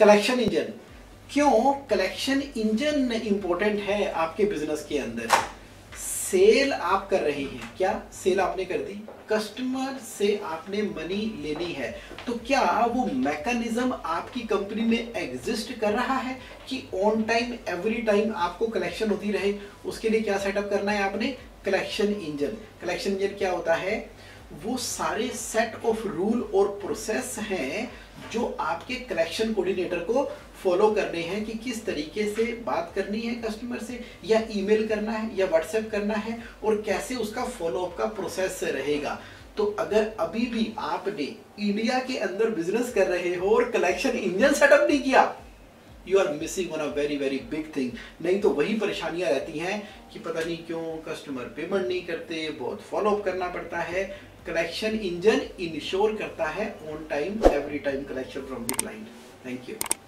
Collection engine क्यों? Collection engine important है आपके बिज़नेस के अंदर। सेल आप कर रहे हैं। क्या सेल आपने कर दी? कस्टमर से आपने मनी लेनी है। तो क्या वो मैकेनिज्म आपकी कंपनी में एग्जिस्ट कर रहा है कि ऑन टाइम एवरी टाइम आपको कलेक्शन होती रहे? उसके लिए क्या सेटअप करना है आपने? कलेक्शन इंजन कलेक्शन इंजन क्या होता है? वो सारे सेट ऑफ़ रूल और प्रोसेस हैं जो आपके कलेक्शन कोऑर्डिनेटर को फॉलो करने हैं कि किस तरीके से बात करनी है कस्टमर से, या ईमेल करना है, या व्हाट्सएप करना है, और कैसे उसका फॉलोअप का प्रोसेस रहेगा। तो अगर अभी भी आपने इंडिया के अंदर बिज़नेस कर रहे हो और कलेक्शन इंजन सेटअप नहीं किया you are missing on a very very big thing नहीं तो वही परेशानियाँ रहती हैं कि पता नहीं क्यों कस्टमर पेमेंट नहीं करते, बहुत फॉलो अप करना पड़ता है। कलेक्शन इंजन इंश्योर करता है on time every time collection from the client thank you